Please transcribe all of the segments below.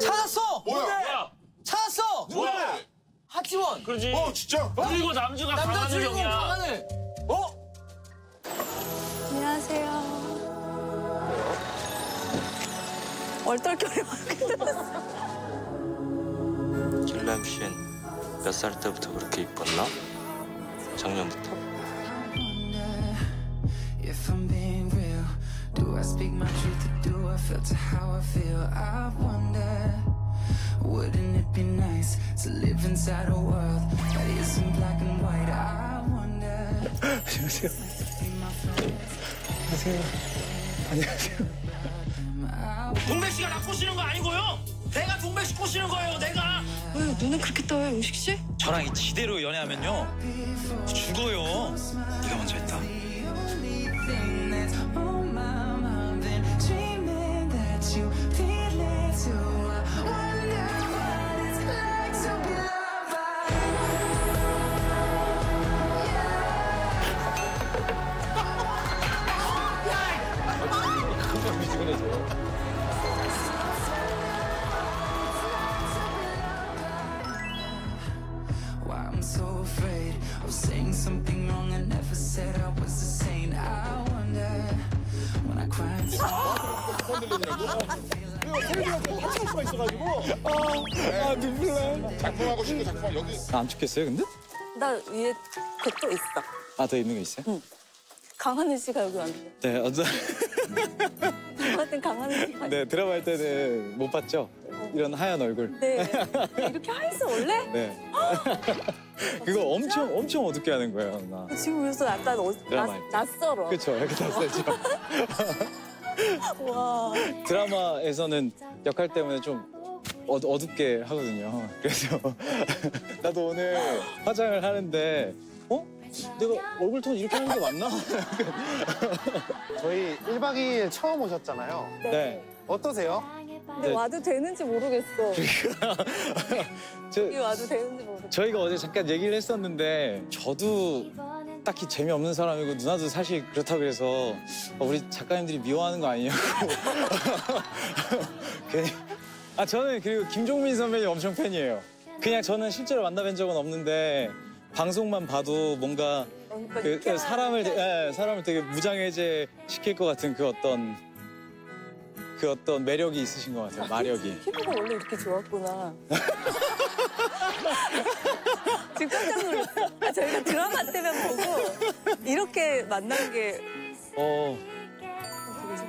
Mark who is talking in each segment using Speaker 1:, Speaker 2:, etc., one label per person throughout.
Speaker 1: 찾았어!
Speaker 2: 뭐야?
Speaker 3: 뭐야?
Speaker 1: 찾았어!
Speaker 3: 뭐야?
Speaker 1: 하치원!
Speaker 3: 그러지.
Speaker 2: 어 진짜?
Speaker 3: 그리고 남주가
Speaker 1: 남자
Speaker 3: 강하늘
Speaker 1: 주인공
Speaker 3: 형이야.
Speaker 1: 강하늘! 어?
Speaker 4: 안녕하세요. 얼떨결에 막 끝났어.
Speaker 5: 길람 씨는 몇 살 때부터 그렇게 이뻤나? 작년부터?
Speaker 6: If I'm being real, do I speak my truth or do I filter how I feel? I wonder, inside a world that isn't black and white? I wonder.
Speaker 7: 안녕하세요. 안녕하세요. 안녕하세요.
Speaker 3: 동백 씨가 나 꼬시는 거 아니고요. 내가 동백 씨 꼬시는 거예요. 내가.
Speaker 4: 왜요? 눈은 그렇게 떠요, 용식 씨?
Speaker 1: 저랑 이 지대로 연애하면요 죽어요
Speaker 7: 네가 먼저 했다.
Speaker 6: I'm so afraid of saying something wrong. I never said I was a saint. I wonder when I cry. in
Speaker 7: 아, 눈물 나.
Speaker 2: 작품하고 싶은 작품 여기
Speaker 7: 안 죽겠어요, 근데?
Speaker 4: 나 위에 그또 있어.
Speaker 7: 아, 더 있는 거 있어요?
Speaker 4: 강하늘 씨가 여기 왔는데.
Speaker 7: 네, 어제
Speaker 4: 똑같은 강하늘 씨가.
Speaker 7: 네, 드라마 할 때는 못 봤죠? 이런 하얀 얼굴.
Speaker 4: 네. 이렇게 하였어, 원래?
Speaker 7: 네. 그거 엄청, 엄청 어둡게 하는 거예요, 나.
Speaker 4: 지금 그래서 약간 어,
Speaker 7: 드라마
Speaker 4: 낯, 낯설어.
Speaker 7: 그쵸, 이렇게 다 쓰죠.
Speaker 4: 와.
Speaker 7: 드라마에서는 역할 때문에 좀 어, 어둡게 하거든요. 그래서 나도 오늘 화장을 하는데 어? 내가 얼굴 톤 이렇게 하는 게 맞나?
Speaker 8: 저희 1박 2일 처음 오셨잖아요.
Speaker 7: 네.
Speaker 8: 어떠세요?
Speaker 4: 근데
Speaker 7: 네.
Speaker 4: 와도 되는지 모르겠어.
Speaker 7: 저,
Speaker 4: 여기 와도 되는지 모르겠어.
Speaker 7: 저희가 어제 잠깐 얘기를 했었는데 저도 딱히 재미없는 사람이고 누나도 사실 그렇다 그래서 어, 우리 작가님들이 미워하는 거 아니냐고 괜히 아 저는 그리고 김종민 선배님 엄청 팬이에요 그냥 저는 실제로 만나뵌 적은 없는데 방송만 봐도 뭔가
Speaker 4: 그러니까
Speaker 7: 그,
Speaker 4: 이렇게
Speaker 7: 사람을 되- 예, 사람을 되게 무장해제 시킬 것 같은 그 어떤 그 어떤 매력이 있으신 것 같아요 마력이
Speaker 4: 피부가 원래 이렇게 좋았구나. 지금 깜짝 놀랐어. 아, 저희가 드라마 때만 보고 이렇게 만난 게
Speaker 7: 어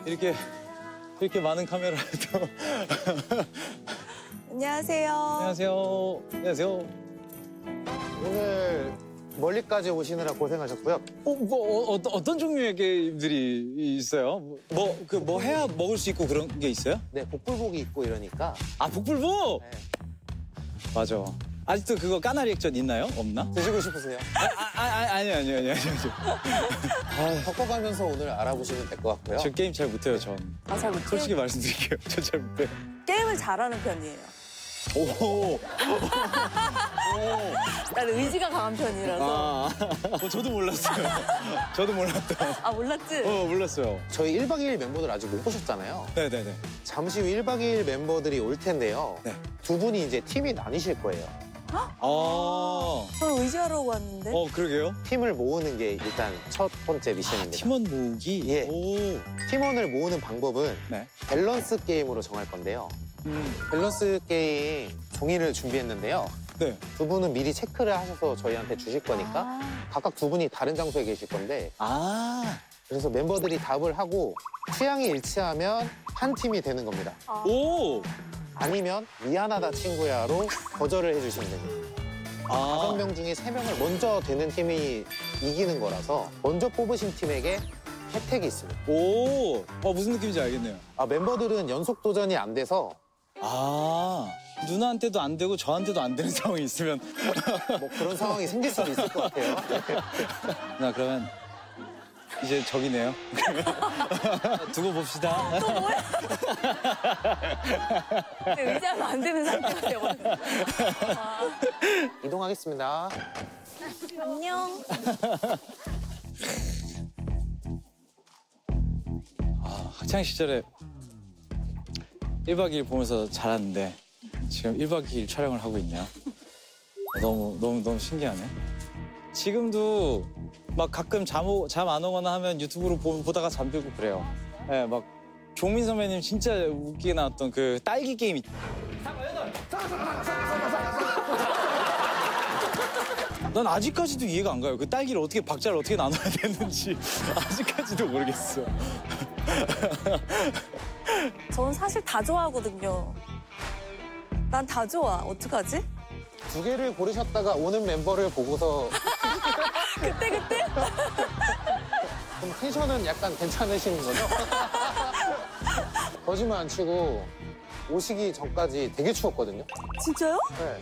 Speaker 7: 이렇게 이렇게 많은 카메라에도
Speaker 4: 안녕하세요.
Speaker 7: 안녕하세요. 안녕하세요.
Speaker 8: 오늘 멀리까지 오시느라 고생하셨고요.
Speaker 7: 어, 뭐 어, 떤 어떤 종류의 게임들이 있어요? 뭐 그 뭐 해야 먹을 수 있고 그런 게 있어요?
Speaker 8: 네, 복불복이 있고 이러니까
Speaker 7: 아 복불복.
Speaker 8: 네.
Speaker 7: 맞아. 아직도 그거 까나리 액젓 있나요? 없나?
Speaker 8: 드시고 싶으세요?
Speaker 7: 아, 아, 아 아니 아니 아니 아니 아니.
Speaker 8: 섞어가면서 오늘 알아보시면 될 것 같고요.
Speaker 7: 저 게임 잘 못해요 전.
Speaker 4: 아, 잘 못해요?
Speaker 7: 솔직히 말씀드릴게요. 저 잘 못해요.
Speaker 4: 게임을 잘하는 편이에요.
Speaker 7: 오.
Speaker 4: 나는 의지가 강한 편이라서.
Speaker 7: 아. 어, 저도 몰랐어요. 저도 몰랐다.
Speaker 4: 아, 몰랐지?
Speaker 7: 어 몰랐어요.
Speaker 8: 저희 1박 2일 멤버들 아직 못 보셨잖아요.
Speaker 7: 네네네.
Speaker 8: 잠시 후 1박 2일 멤버들이 올 텐데요.
Speaker 7: 네.
Speaker 8: 두 분이 이제 팀이 나뉘실 거예요.
Speaker 7: 아.
Speaker 4: 저는 의지하러 왔는데.
Speaker 7: 어 그러게요.
Speaker 8: 팀을 모으는 게 일단 첫 번째 미션입니다.
Speaker 7: 팀원 모으기.
Speaker 8: 예.
Speaker 7: 오.
Speaker 8: 팀원을 모으는 방법은
Speaker 7: 네.
Speaker 8: 밸런스 게임으로 정할 건데요.
Speaker 7: 음.
Speaker 8: 밸런스 게임 종이를 준비했는데요.
Speaker 7: 네.
Speaker 8: 두 분은 미리 체크를 하셔서 저희한테 주실 거니까 각각 두 분이 다른 장소에 계실 건데
Speaker 7: 아.
Speaker 8: 그래서 member들이 답을 하고 취향이 일치하면 한 팀이 되는 겁니다.
Speaker 7: 오.
Speaker 8: 아니면 미안하다 친구야로 거절을 해주시면 됩니다. 다섯
Speaker 7: 아.
Speaker 8: 명 중에 세 명을 먼저 되는 팀이 이기는 거라서 먼저 뽑으신 팀에게 혜택이 있습니다.
Speaker 7: 오. 어 무슨 느낌인지 알겠네요.
Speaker 8: 아, 멤버들은 연속 도전이 안 돼서
Speaker 7: 아. 누나한테도 안 되고 저한테도 안 되는 상황이 있으면
Speaker 8: 뭐 그런 상황이 생길 수도 있을 것 같아요.
Speaker 7: 나 그러면 이제 저기네요. 두고 봅시다.
Speaker 4: 근데 의지하면 안 되는 상태가 되어가지고. 아,
Speaker 8: 이동하겠습니다.
Speaker 4: 안녕.
Speaker 7: 학창 시절에 1박 2일 보면서 자랐는데 지금 1박 2일 촬영을 하고 있네요. 너무 너무 너무 신기하네. 지금도 막 가끔 잠잠 안 오거나 하면 유튜브로 보, 보다가 잠들고 그래요. 예, 막 종민 선배님 진짜 웃기게 나왔던 그 딸기 게임 있- 난 아직까지도 이해가 안 가요. 그 딸기를 어떻게 박자를 어떻게 나눠야 되는지 아직까지도 모르겠어.
Speaker 4: 저는 사실 다 좋아하거든요. 난 다 좋아. 어떡하지?
Speaker 8: 두 개를 고르셨다가 오는 멤버를 보고서
Speaker 4: 그때 그때?
Speaker 8: 그럼 텐션은 약간 괜찮으신 거죠? 거짓말 안 치고 오시기 전까지 되게 추웠거든요.
Speaker 4: 진짜요?
Speaker 8: 네.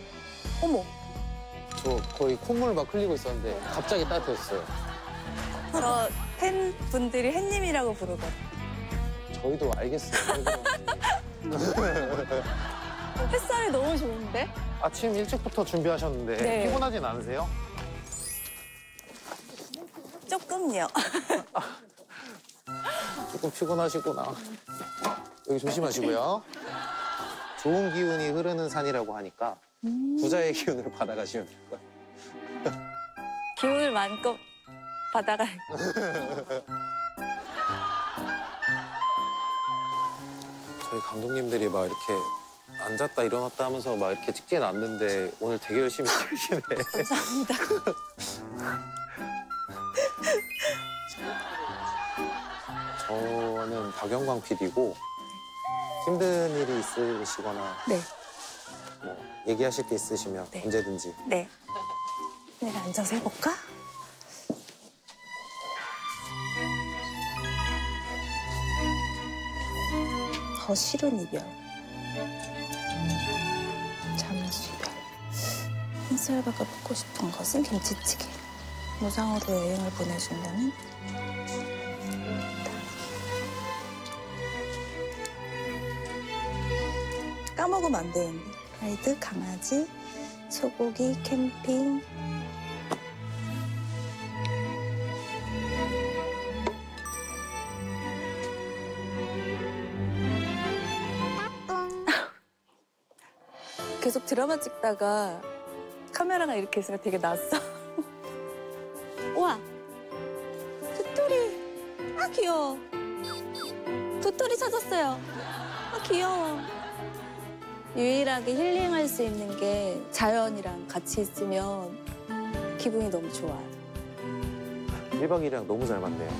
Speaker 4: 어머.
Speaker 8: 저 거의 콧물 막 흘리고 있었는데 갑자기 따뜻해졌어요.
Speaker 4: 저 팬분들이 햇님이라고 부르거든요.
Speaker 8: 저희도 알겠어요. 왜.
Speaker 4: 햇살이 너무 좋은데?
Speaker 8: 아침 일찍부터 준비하셨는데
Speaker 4: 네.
Speaker 8: 피곤하진 않으세요?
Speaker 4: 조금요.
Speaker 8: 조금 피곤하시구나. 여기 조심하시고요. 좋은 기운이 흐르는 산이라고 하니까 부자의 기운을 받아가시면 될 거예요.
Speaker 4: 기운을 마음껏 받아가.
Speaker 8: 저희 감독님들이 막 이렇게 앉았다 일어났다 하면서 막 이렇게 찍지는 않는데 오늘 되게 열심히 찍으시네.
Speaker 4: 감사합니다.
Speaker 8: 저는 박영광 PD고 힘든 일이 있으시거나
Speaker 4: 네,
Speaker 8: 뭐 얘기하실 게 있으시면
Speaker 4: 네.
Speaker 8: 언제든지
Speaker 4: 네. 내가 앉아서 해볼까? 더 싫은 이별. 잠수 이별. 흰쌀밥을 먹고 싶은 것은 김치찌개. 무상으로 여행을 보내준다는 까먹으면 안 되는데. 가이드, 강아지, 소고기, 캠핑. 계속 드라마 찍다가 카메라가 이렇게 있으면 되게 낯서. 우와! 도토리! 아, 귀여워. 도토리 찾았어요. 아, 귀여워. 유일하게 힐링할 수 있는 게 자연이랑 같이 있으면 기분이 너무 좋아요.
Speaker 8: 1박 2일이랑 너무 잘 맞네요.